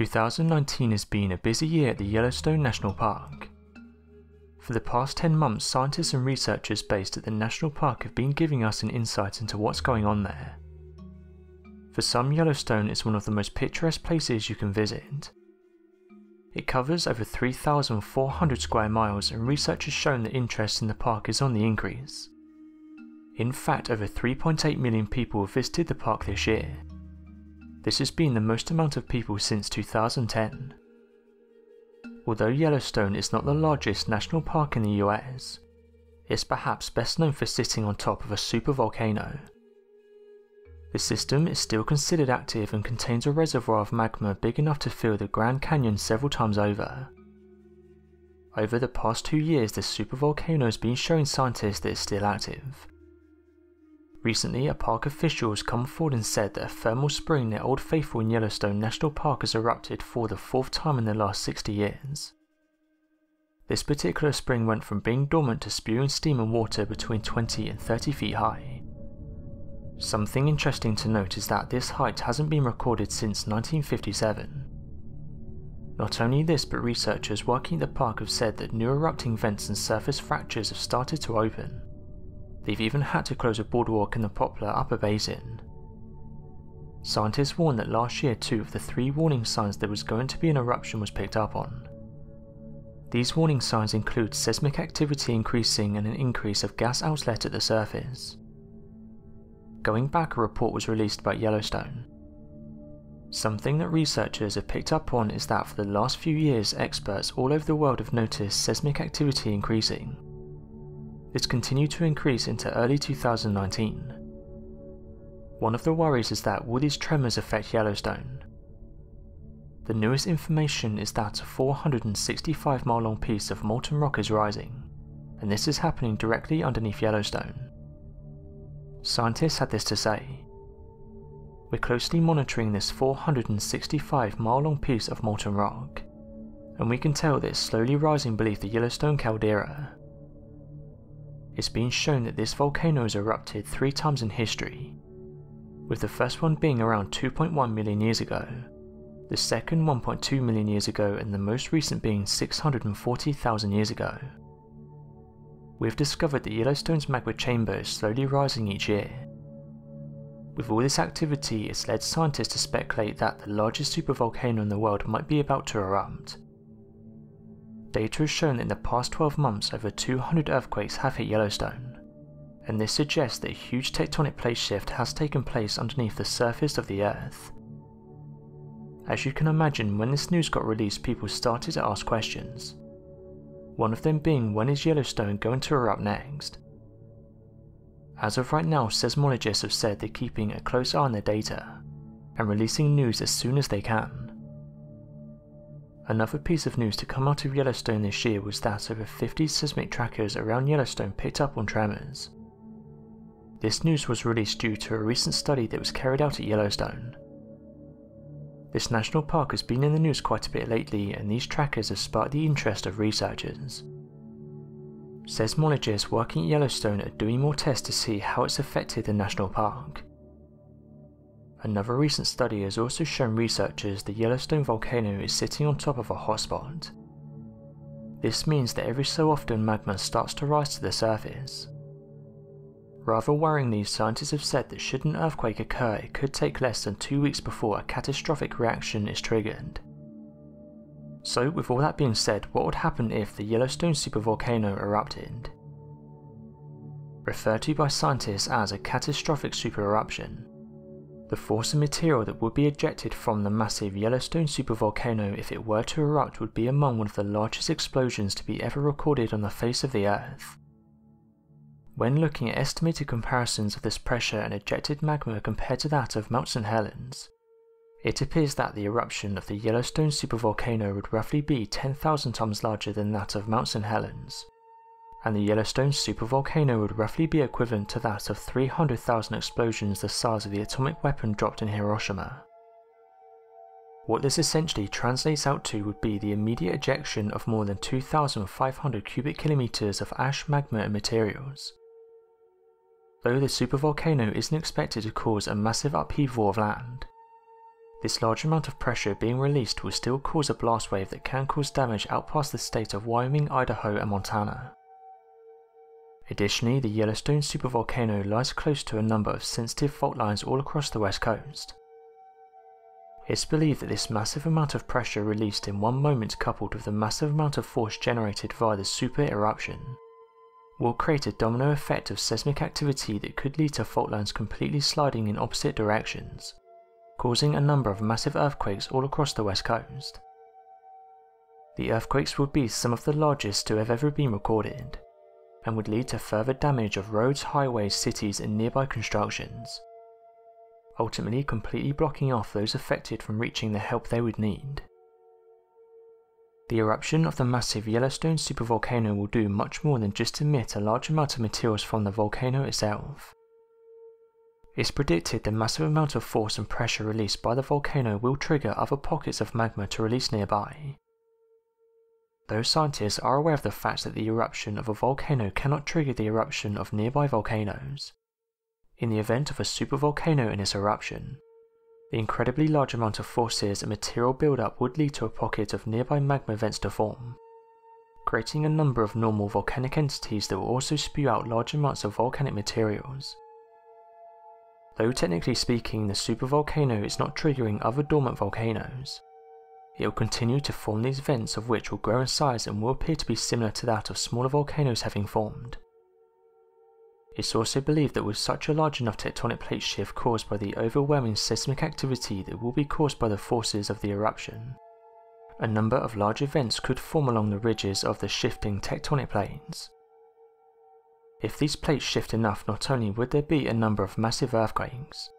2019 has been a busy year at the Yellowstone National Park. For the past 10 months, scientists and researchers based at the National Park have been giving us an insight into what's going on there. For some, Yellowstone is one of the most picturesque places you can visit. It covers over 3,400 square miles and research has shown that interest in the park is on the increase. In fact, over 3.8 million people visited the park this year, this has been the most amount of people since 2010. Although Yellowstone is not the largest national park in the US, it's perhaps best known for sitting on top of a supervolcano. The system is still considered active and contains a reservoir of magma big enough to fill the Grand Canyon several times over. Over the past two years, this supervolcano has been showing scientists that it's still active, Recently, a park official has come forward and said that a thermal spring near Old Faithful in Yellowstone National Park has erupted for the fourth time in the last 60 years. This particular spring went from being dormant to spewing steam and water between 20 and 30 feet high. Something interesting to note is that this height hasn't been recorded since 1957. Not only this, but researchers working at the park have said that new erupting vents and surface fractures have started to open. They've even had to close a boardwalk in the Poplar Upper Basin. Scientists warned that last year two of the three warning signs there was going to be an eruption was picked up on. These warning signs include seismic activity increasing and an increase of gas outlet at the surface. Going back, a report was released by Yellowstone. Something that researchers have picked up on is that for the last few years, experts all over the world have noticed seismic activity increasing. This continued to increase into early 2019. One of the worries is that will these tremors affect Yellowstone? The newest information is that a 465 mile long piece of molten rock is rising, and this is happening directly underneath Yellowstone. Scientists had this to say. We're closely monitoring this 465 mile long piece of molten rock, and we can tell that it's slowly rising beneath the Yellowstone caldera it's been shown that this volcano has erupted three times in history, with the first one being around 2.1 million years ago, the second 1.2 million years ago, and the most recent being 640,000 years ago. We've discovered that Yellowstone's magma chamber is slowly rising each year. With all this activity, it's led scientists to speculate that the largest supervolcano in the world might be about to erupt, Data has shown that in the past 12 months over 200 earthquakes have hit Yellowstone, and this suggests that a huge tectonic plate shift has taken place underneath the surface of the Earth. As you can imagine, when this news got released, people started to ask questions. One of them being when is Yellowstone going to erupt next? As of right now, seismologists have said they're keeping a close eye on their data and releasing news as soon as they can. Another piece of news to come out of Yellowstone this year was that over 50 seismic trackers around Yellowstone picked up on tremors. This news was released due to a recent study that was carried out at Yellowstone. This national park has been in the news quite a bit lately and these trackers have sparked the interest of researchers. Seismologists working at Yellowstone are doing more tests to see how it's affected the national park. Another recent study has also shown researchers the Yellowstone volcano is sitting on top of a hotspot. This means that every so often magma starts to rise to the surface. Rather worryingly, scientists have said that should an earthquake occur, it could take less than two weeks before a catastrophic reaction is triggered. So, with all that being said, what would happen if the Yellowstone supervolcano erupted? Referred to by scientists as a catastrophic supereruption, the force and material that would be ejected from the massive Yellowstone supervolcano if it were to erupt would be among one of the largest explosions to be ever recorded on the face of the Earth. When looking at estimated comparisons of this pressure and ejected magma compared to that of Mount St. Helens, it appears that the eruption of the Yellowstone supervolcano would roughly be 10,000 times larger than that of Mount St. Helens, and the Yellowstone supervolcano would roughly be equivalent to that of 300,000 explosions the size of the atomic weapon dropped in Hiroshima. What this essentially translates out to would be the immediate ejection of more than 2,500 cubic kilometers of ash, magma and materials. Though the supervolcano isn't expected to cause a massive upheaval of land, This large amount of pressure being released will still cause a blast wave that can cause damage out past the state of Wyoming, Idaho and Montana. Additionally, the Yellowstone supervolcano lies close to a number of sensitive fault lines all across the west coast. It's believed that this massive amount of pressure released in one moment coupled with the massive amount of force generated via the super eruption will create a domino effect of seismic activity that could lead to fault lines completely sliding in opposite directions, causing a number of massive earthquakes all across the west coast. The earthquakes would be some of the largest to have ever been recorded, and would lead to further damage of roads, highways, cities and nearby constructions, ultimately completely blocking off those affected from reaching the help they would need. The eruption of the massive Yellowstone supervolcano will do much more than just emit a large amount of materials from the volcano itself. It's predicted the massive amount of force and pressure released by the volcano will trigger other pockets of magma to release nearby. Those scientists are aware of the fact that the eruption of a volcano cannot trigger the eruption of nearby volcanoes. In the event of a supervolcano in its eruption, the incredibly large amount of forces and material buildup would lead to a pocket of nearby magma vents to form, creating a number of normal volcanic entities that will also spew out large amounts of volcanic materials. Though technically speaking the supervolcano is not triggering other dormant volcanoes, it will continue to form these vents of which will grow in size and will appear to be similar to that of smaller volcanoes having formed. It's also believed that with such a large enough tectonic plate shift caused by the overwhelming seismic activity that will be caused by the forces of the eruption, a number of large events could form along the ridges of the shifting tectonic plates. If these plates shift enough not only would there be a number of massive earthquakes,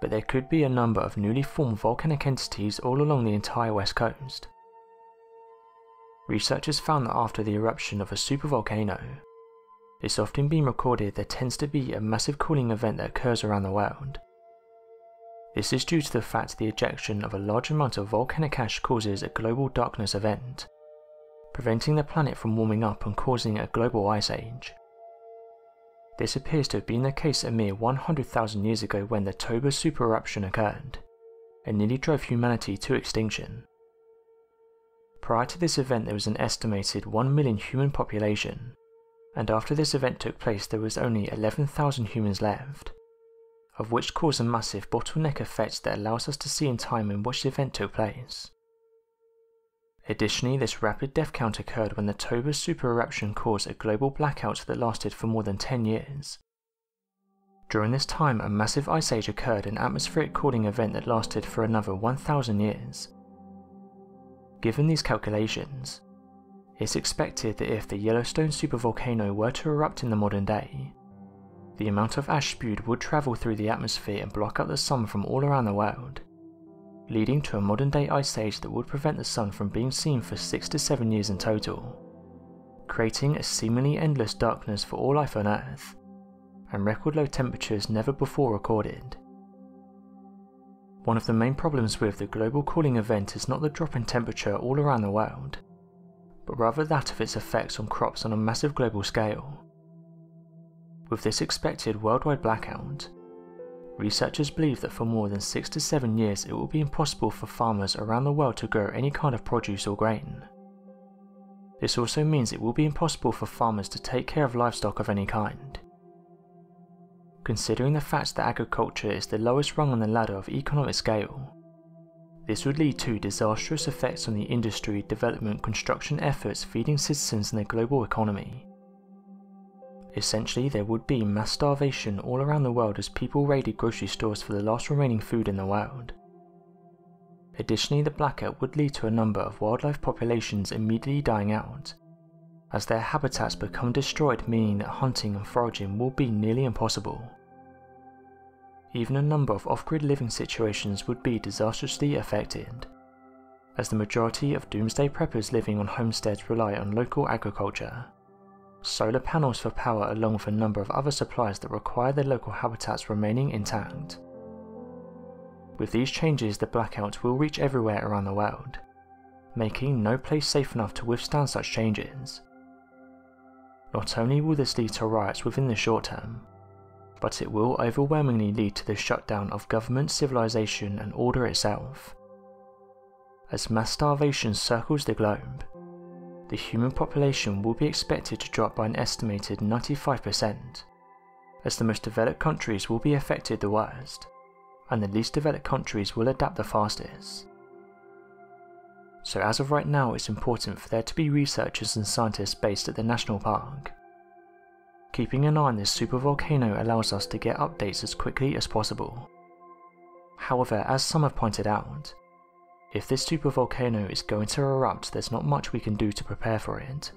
but there could be a number of newly formed volcanic entities all along the entire west coast. Researchers found that after the eruption of a supervolcano, it's often been recorded there tends to be a massive cooling event that occurs around the world. This is due to the fact the ejection of a large amount of volcanic ash causes a global darkness event, preventing the planet from warming up and causing a global ice age. This appears to have been the case a mere 100,000 years ago when the Toba supereruption occurred, and nearly drove humanity to extinction. Prior to this event there was an estimated 1 million human population, and after this event took place there was only 11,000 humans left, of which caused a massive bottleneck effect that allows us to see in time in which the event took place. Additionally, this rapid death count occurred when the Toba supereruption caused a global blackout that lasted for more than 10 years. During this time, a massive ice age occurred, an atmospheric cooling event that lasted for another 1,000 years. Given these calculations, it's expected that if the Yellowstone supervolcano were to erupt in the modern day, the amount of ash spewed would travel through the atmosphere and block out the sun from all around the world, leading to a modern day ice age that would prevent the sun from being seen for 6 to 7 years in total, creating a seemingly endless darkness for all life on Earth, and record low temperatures never before recorded. One of the main problems with the global cooling event is not the drop in temperature all around the world, but rather that of its effects on crops on a massive global scale. With this expected worldwide blackout, researchers believe that for more than 6 to 7 years it will be impossible for farmers around the world to grow any kind of produce or grain. This also means it will be impossible for farmers to take care of livestock of any kind. Considering the fact that agriculture is the lowest rung on the ladder of economic scale, this would lead to disastrous effects on the industry, development, construction efforts feeding citizens in the global economy. Essentially, there would be mass starvation all around the world as people raided grocery stores for the last remaining food in the world. Additionally, the blackout would lead to a number of wildlife populations immediately dying out, as their habitats become destroyed meaning that hunting and foraging will be nearly impossible even a number of off-grid living situations would be disastrously affected, as the majority of doomsday preppers living on homesteads rely on local agriculture. Solar panels for power along with a number of other supplies that require their local habitats remaining intact. With these changes the blackout will reach everywhere around the world, making no place safe enough to withstand such changes. Not only will this lead to riots within the short term, but it will overwhelmingly lead to the shutdown of government, civilization, and order itself. As mass starvation circles the globe, the human population will be expected to drop by an estimated 95%, as the most developed countries will be affected the worst, and the least developed countries will adapt the fastest. So as of right now it's important for there to be researchers and scientists based at the national park. Keeping an eye on this supervolcano allows us to get updates as quickly as possible. However, as some have pointed out, if this supervolcano is going to erupt there's not much we can do to prepare for it.